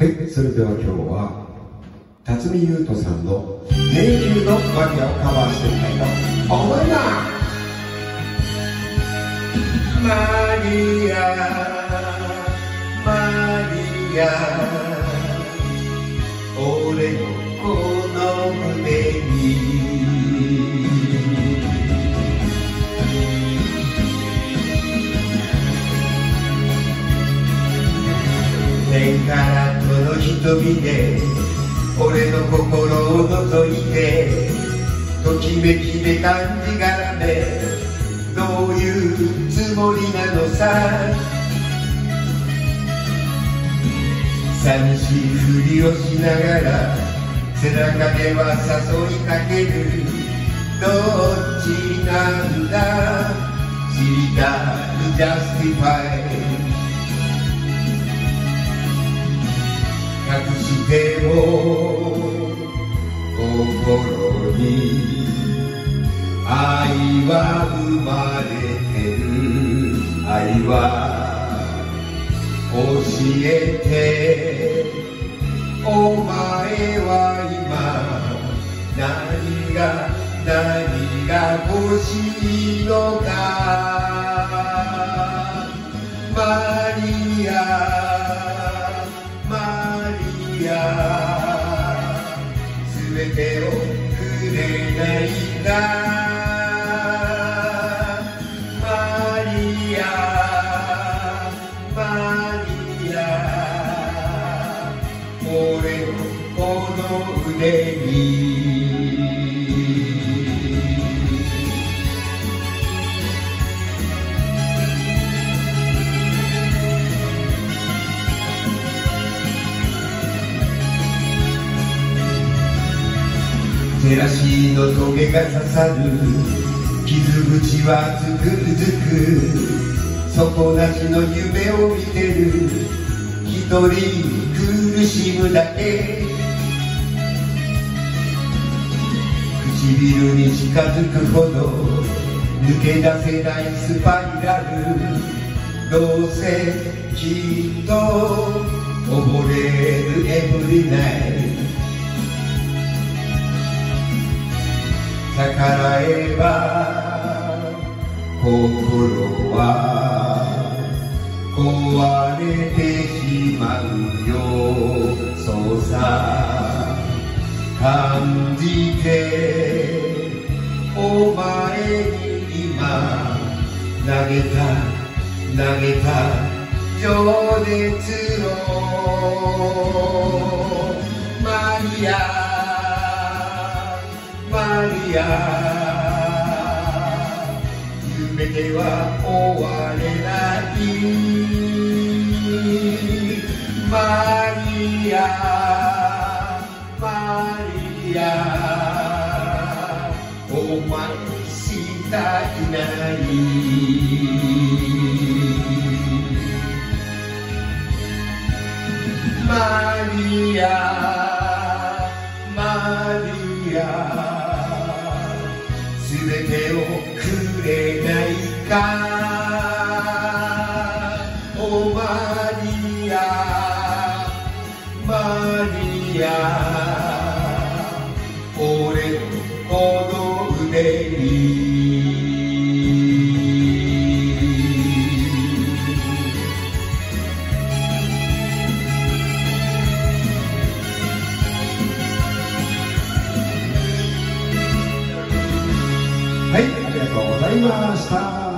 はいそれでは今日は辰巳優斗さんの「迷宮のマリア」をカバーしてみたいと思います。マリアマリア俺のこの胸に。天からとの瞳で俺の心を覗いてときめきで感じがらめどういうつもりなのさ。寂しいふりをしながら背中では誘いかけるどっちなんだ。知りたい justify 隠しても心に愛は生まれてる。愛は教えてお前は今何が何が欲しいのか。マリア俺のこの腕に照らしの棘が刺さる傷口はつくづく底なしの夢を見てる一人苦しむだけ。唇に近づくほど抜け出せないスパイラル。どうせきっと溺れるエブリナイ逆らえば心は壊れてしまうよ。そうさ感じてお前に今投げた投げた情熱をマリア。夢では終われない。マリア。マリア。お前したいないマリア。全てをくれないか？はい、